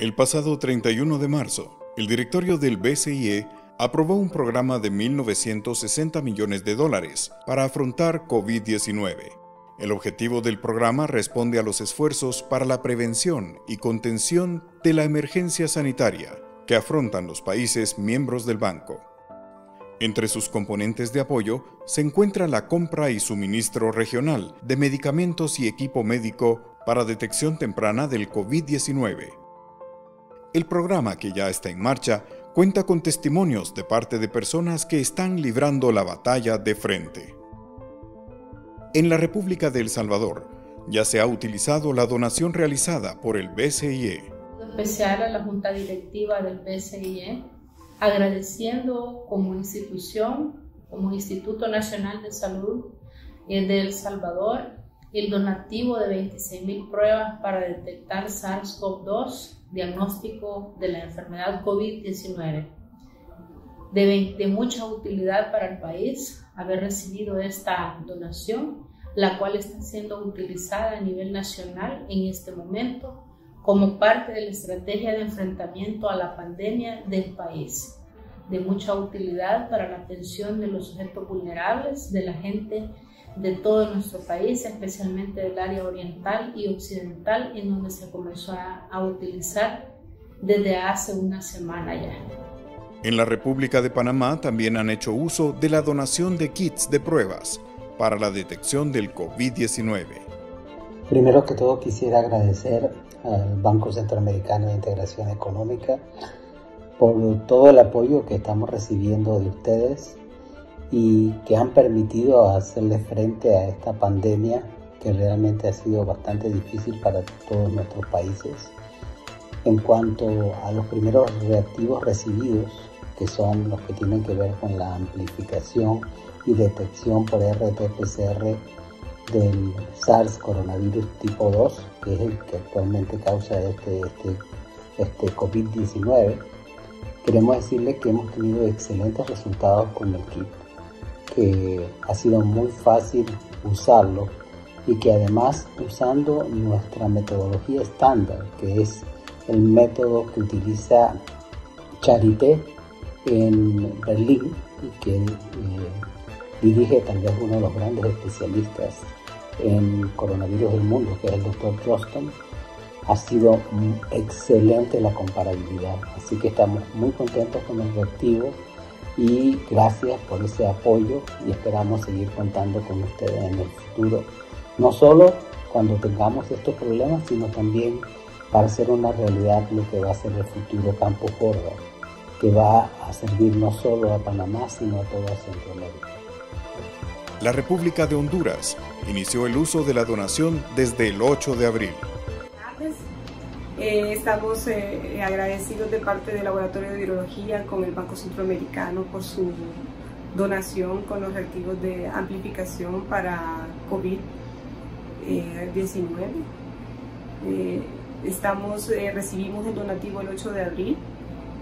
El pasado 31 de marzo, el directorio del BCIE aprobó un programa de 1.960 millones de dólares para afrontar COVID-19. El objetivo del programa responde a los esfuerzos para la prevención y contención de la emergencia sanitaria que afrontan los países miembros del banco. Entre sus componentes de apoyo se encuentra la compra y suministro regional de medicamentos y equipo médico para detección temprana del COVID-19. El programa que ya está en marcha cuenta con testimonios de parte de personas que están librando la batalla de frente. En la República de El Salvador ya se ha utilizado la donación realizada por el BCIE. Especial a la Junta Directiva del BCIE agradeciendo como institución, como Instituto Nacional de Salud de El Salvador, el donativo de 26.000 pruebas para detectar SARS-CoV-2, diagnóstico de la enfermedad COVID-19. De, de mucha utilidad para el país haber recibido esta donación, la cual está siendo utilizada a nivel nacional en este momento como parte de la estrategia de enfrentamiento a la pandemia del país, de mucha utilidad para la atención de los sujetos vulnerables, de la gente de todo nuestro país, especialmente del área oriental y occidental, en donde se comenzó a, a utilizar desde hace una semana ya. En la República de Panamá también han hecho uso de la donación de kits de pruebas para la detección del COVID-19. Primero que todo quisiera agradecer al Banco Centroamericano de Integración Económica por todo el apoyo que estamos recibiendo de ustedes y que han permitido hacerle frente a esta pandemia que realmente ha sido bastante difícil para todos nuestros países. En cuanto a los primeros reactivos recibidos, que son los que tienen que ver con la amplificación y detección por RT-PCR del SARS coronavirus tipo 2, que es el que actualmente causa este, este, este COVID-19, queremos decirle que hemos tenido excelentes resultados con el kit, que ha sido muy fácil usarlo y que además usando nuestra metodología estándar, que es el método que utiliza Charité en Berlín y que eh, dirige tal vez uno de los grandes especialistas en coronavirus del mundo, que es el doctor Johnston, ha sido excelente la comparabilidad. Así que estamos muy contentos con el reactivo y gracias por ese apoyo y esperamos seguir contando con ustedes en el futuro. No solo cuando tengamos estos problemas, sino también para hacer una realidad lo que va a ser el futuro Campo Jorge, que va a servir no solo a Panamá, sino a toda Centroamérica. La República de Honduras inició el uso de la donación desde el 8 de abril. Eh, estamos eh, agradecidos de parte del Laboratorio de Virología con el Banco Centroamericano por su donación con los reactivos de amplificación para COVID-19. Eh, estamos, recibimos el donativo el 8 de abril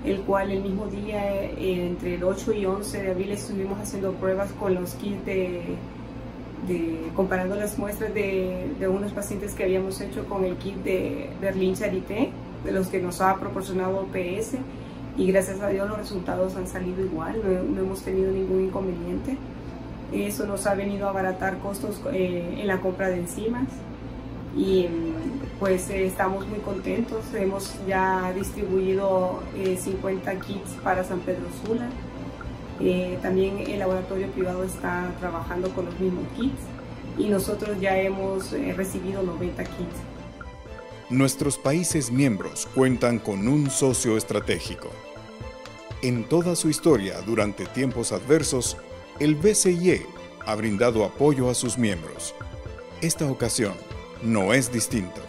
el cual el mismo día, eh, entre el 8 y 11 de abril, estuvimos haciendo pruebas con los kits de, comparando las muestras de, unos pacientes que habíamos hecho con el kit de Berlín Charité, de los que nos ha proporcionado OPS, y gracias a Dios los resultados han salido igual, no, hemos tenido ningún inconveniente. Eso nos ha venido a abaratar costos eh, en la compra de enzimas y pues eh, estamos muy contentos. Hemos ya distribuido 50 eh, kits para San Pedro Sula. Eh, también el laboratorio privado está trabajando con los mismos kits y nosotros ya hemos recibido 90 kits. Nuestros países miembros cuentan con un socio estratégico. En toda su historia durante tiempos adversos, el BCIE ha brindado apoyo a sus miembros. Esta ocasión no es distinto.